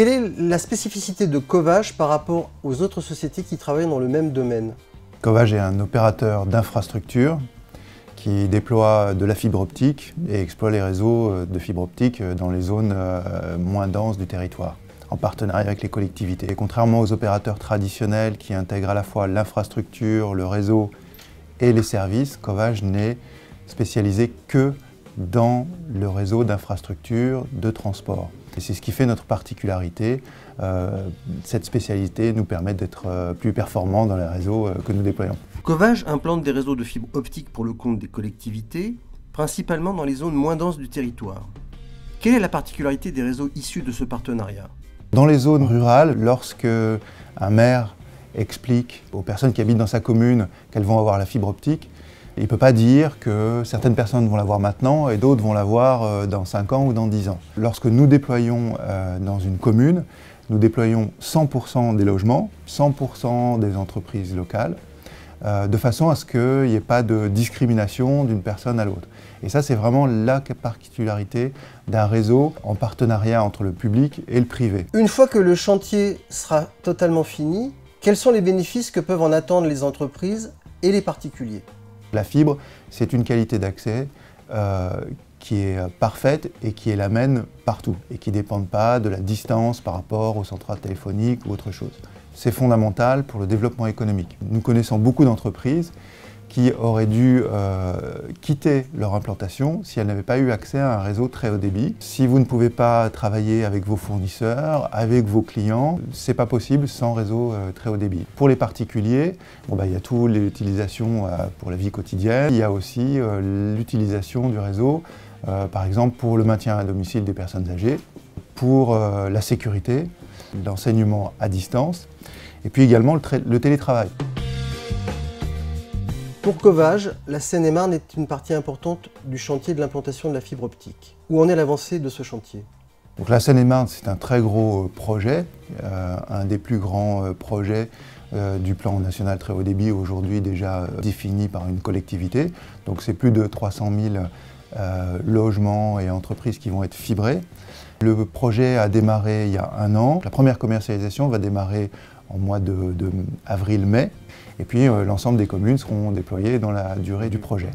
Quelle est la spécificité de Covage par rapport aux autres sociétés qui travaillent dans le même domaine? Covage est un opérateur d'infrastructure qui déploie de la fibre optique et exploite les réseaux de fibre optique dans les zones euh, moins denses du territoire en partenariat avec les collectivités. Et contrairement aux opérateurs traditionnels qui intègrent à la fois l'infrastructure, le réseau et les services, Covage n'est spécialisé que dans le réseau d'infrastructures de transport. Et c'est ce qui fait notre particularité. Euh, cette spécialité nous permet d'être euh, plus performants dans les réseaux euh, que nous déployons. Covage implante des réseaux de fibre optique pour le compte des collectivités, principalement dans les zones moins denses du territoire. Quelle est la particularité des réseaux issus de ce partenariat? Dans les zones rurales, lorsque un maire explique aux personnes qui habitent dans sa commune qu'elles vont avoir la fibre optique, il ne peut pas dire que certaines personnes vont l'avoir maintenant et d'autres vont l'avoir euh, dans 5 ans ou dans 10 ans. Lorsque nous déployons euh, dans une commune, nous déployons 100% des logements, 100% des entreprises locales, euh, de façon à ce qu'il n'y ait pas de discrimination d'une personne à l'autre. Et ça, c'est vraiment la particularité d'un réseau en partenariat entre le public et le privé. Une fois que le chantier sera totalement fini, quels sont les bénéfices que peuvent en attendre les entreprises et les particuliers? La fibre, c'est une qualité d'accès euh, qui est parfaite et qui est la même partout et qui ne dépend pas de la distance par rapport aux centrales téléphoniques ou autre chose. C'est fondamental pour le développement économique. Nous connaissons beaucoup d'entreprises qui auraient dû euh, quitter leur implantation si elles n'avaient pas eu accès à un réseau très haut débit. Si vous ne pouvez pas travailler avec vos fournisseurs, avec vos clients, c'est pas possible sans réseau euh, très haut débit. Pour les particuliers, bon, bah, il y a tout l'utilisation euh, pour la vie quotidienne, il y a aussi l'utilisation du réseau, par exemple pour le maintien à domicile des personnes âgées, pour la sécurité, l'enseignement à distance, et puis également le télétravail. Pour Covage, la Seine-et-Marne est une partie importante du chantier de l'implantation de la fibre optique. Où en est l'avancée de ce chantier? La Seine-et-Marne, c'est un très gros euh, projet, euh, un des plus grands euh, projets du plan national très haut débit, aujourd'hui déjà défini par une collectivité. Donc c'est plus de 300 000 logements et entreprises qui vont être fibrés. Le projet a démarré il y a un an. La première commercialisation va démarrer en mois de, mai Et puis euh, l'ensemble des communes seront déployées dans la durée du projet.